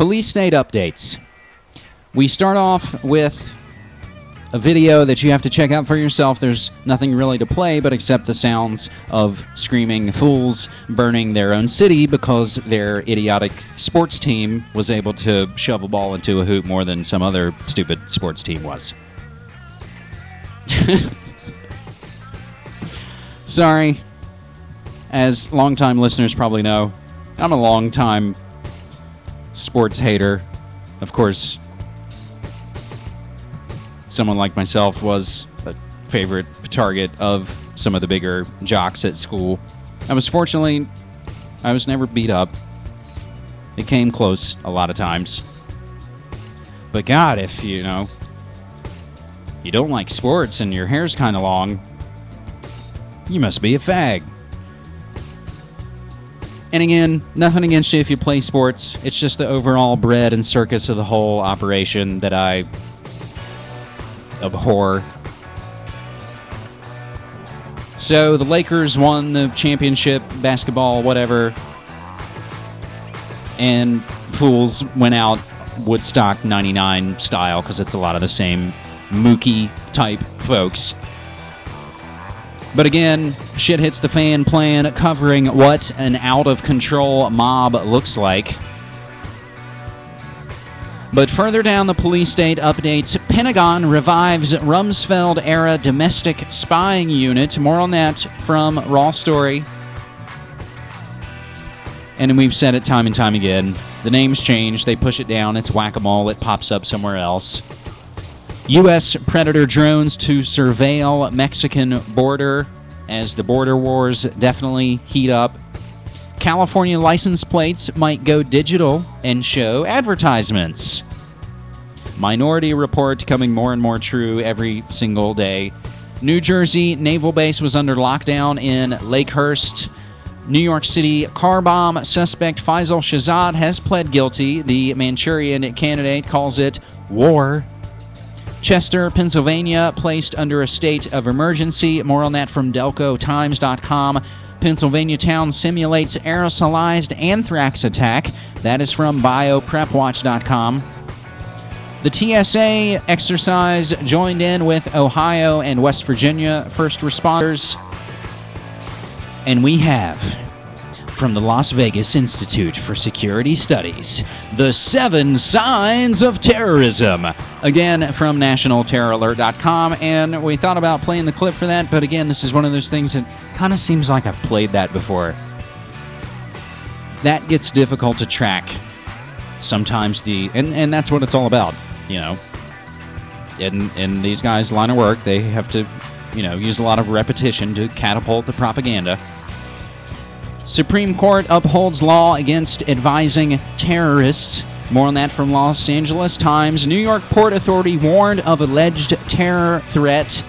Police state updates. We start off with a video that you have to check out for yourself. There's nothing really to play but except the sounds of screaming fools burning their own city because their idiotic sports team was able to shove a ball into a hoop more than some other stupid sports team was. Sorry. As longtime listeners probably know, I'm a longtime sports hater. Of course, someone like myself was a favorite target of some of the bigger jocks at school. I was fortunately, I was never beat up. It came close a lot of times. But God, if you know, you don't like sports and your hair's kind of long, you must be a fag. And again, nothing against you if you play sports. It's just the overall bread and circus of the whole operation that I abhor. So the Lakers won the championship, basketball, whatever. And Fools went out Woodstock 99 style because it's a lot of the same Mookie type folks. But again, shit hits the fan plan covering what an out of control mob looks like. But further down the police state updates, Pentagon revives Rumsfeld era domestic spying unit. More on that from Raw Story. And we've said it time and time again. The name's changed, they push it down, it's whack a mole, it pops up somewhere else. U.S. Predator drones to surveil Mexican border as the border wars definitely heat up. California license plates might go digital and show advertisements. Minority Report coming more and more true every single day. New Jersey Naval Base was under lockdown in Lakehurst. New York City car bomb suspect Faisal Shahzad has pled guilty. The Manchurian candidate calls it war. Chester, Pennsylvania, placed under a state of emergency. More on that from DelcoTimes.com. Pennsylvania town simulates aerosolized anthrax attack. That is from BioPrepWatch.com. The TSA exercise joined in with Ohio and West Virginia first responders. And we have from the Las Vegas Institute for Security Studies The Seven Signs of Terrorism. Again, from NationalTerrorAlert.com. And we thought about playing the clip for that, but again, this is one of those things that kind of seems like I've played that before. That gets difficult to track. Sometimes the. And, and that's what it's all about, you know. In, in these guys' line of work, they have to, you know, use a lot of repetition to catapult the propaganda. Supreme Court upholds law against advising terrorists. More on that from Los Angeles Times. New York Port Authority warned of alleged terror threat.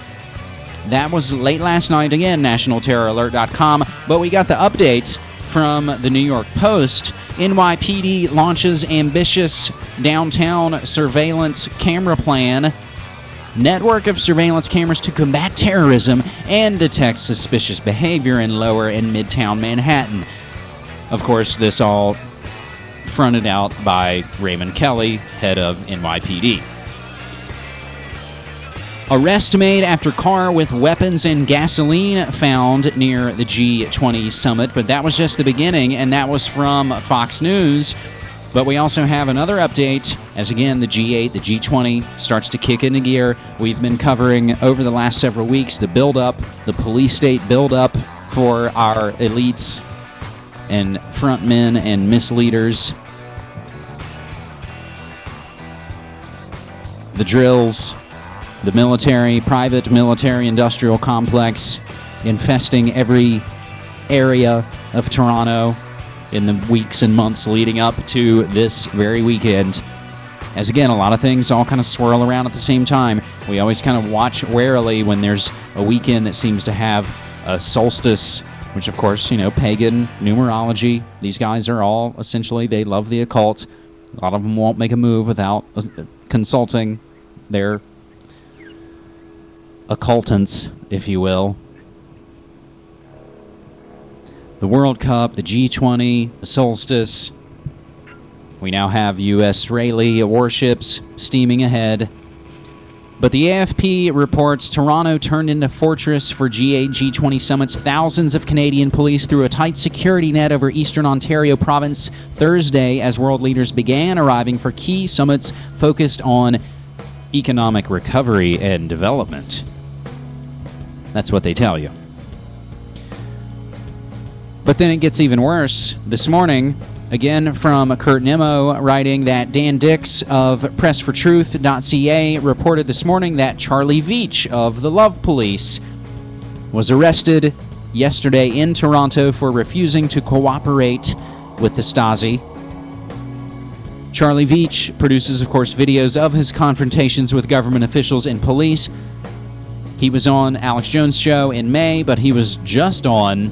That was late last night. Again, nationalterroralert.com. But we got the update from the New York Post. NYPD launches ambitious downtown surveillance camera plan network of surveillance cameras to combat terrorism and detect suspicious behavior in lower and midtown Manhattan. Of course, this all fronted out by Raymond Kelly, head of NYPD. Arrest made after car with weapons and gasoline found near the G20 summit, but that was just the beginning, and that was from Fox News. But we also have another update as again the G8, the G20 starts to kick into gear. We've been covering over the last several weeks the build up, the police state build up for our elites and frontmen and misleaders. The drills, the military, private military industrial complex infesting every area of Toronto in the weeks and months leading up to this very weekend. As again, a lot of things all kind of swirl around at the same time. We always kind of watch warily when there's a weekend that seems to have a solstice, which, of course, you know, pagan numerology. These guys are all essentially, they love the occult. A lot of them won't make a move without uh, consulting their occultants, if you will the World Cup, the G20, the solstice. We now have U.S. Israeli warships steaming ahead. But the AFP reports Toronto turned into fortress for G8 G20 summits. Thousands of Canadian police threw a tight security net over eastern Ontario province Thursday as world leaders began arriving for key summits focused on economic recovery and development. That's what they tell you. But then it gets even worse. This morning, Again, from Kurt Nimmo, writing that Dan Dicks of PressForTruth.ca reported this morning that Charlie Veitch of the Love Police was arrested yesterday in Toronto for refusing to cooperate with the Stasi. Charlie Veitch produces, of course, videos of his confrontations with government officials and police. He was on Alex Jones' show in May, but he was just on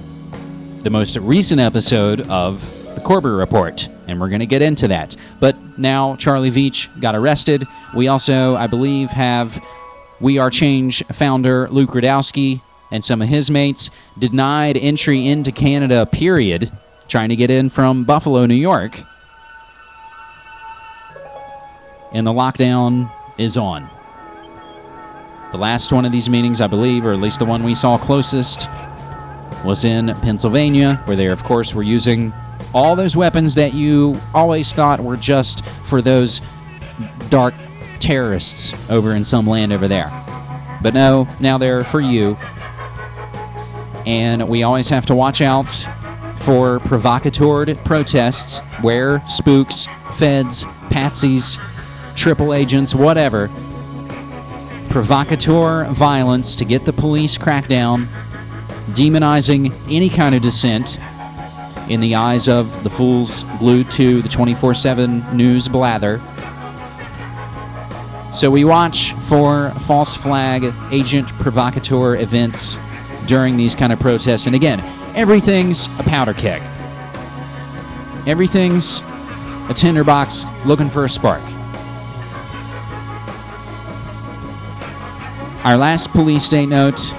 the most recent episode of the Corbett Report, and we're going to get into that. But now Charlie Veitch got arrested. We also, I believe, have We Are Change founder Luke Rudkowski and some of his mates denied entry into Canada, period, trying to get in from Buffalo, New York. And the lockdown is on. The last one of these meetings, I believe, or at least the one we saw closest, was in Pennsylvania, where they, of course, were using all those weapons that you always thought were just for those dark terrorists over in some land over there. But no, now they're for you. And we always have to watch out for provocateur protests where spooks, feds, patsies, triple agents, whatever, provocateur violence to get the police crackdown, demonizing any kind of dissent, in the eyes of the fools glued to the 24 7 news blather. So we watch for false flag, agent provocateur events during these kind of protests. And again, everything's a powder keg. Everything's a tinderbox looking for a spark. Our last police state note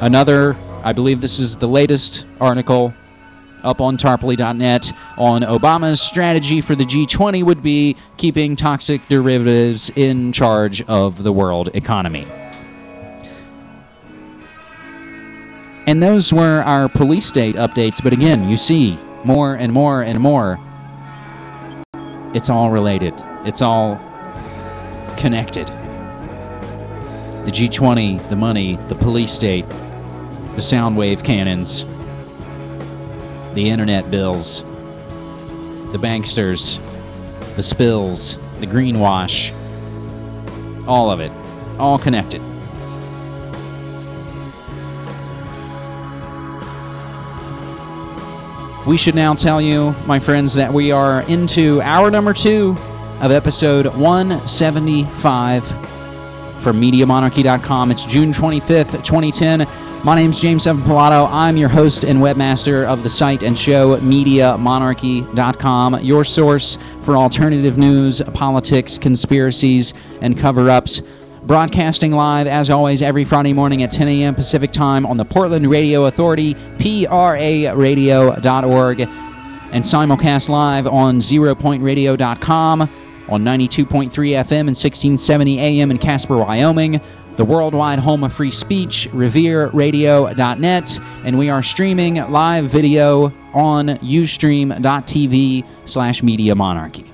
another I believe this is the latest article up on tarpley.net on Obama's strategy for the G20 would be keeping toxic derivatives in charge of the world economy. And those were our police state updates, but again, you see more and more and more. It's all related, it's all connected. The G20, the money, the police state, the sound wave cannons, the internet bills, the banksters, the spills, the greenwash, all of it, all connected. We should now tell you, my friends, that we are into hour number two of episode 175 from MediaMonarchy.com. It's June 25th, 2010. My name is James Evan Pilato. I'm your host and webmaster of the site and show MediaMonarchy.com, your source for alternative news, politics, conspiracies, and cover ups. Broadcasting live, as always, every Friday morning at 10 a.m. Pacific Time on the Portland Radio Authority, praradio.org, and simulcast live on zeropointradio.com on 92.3 FM and 1670 AM in Casper, Wyoming the worldwide home of free speech, revereradio.net, and we are streaming live video on ustream.tv slash media monarchy.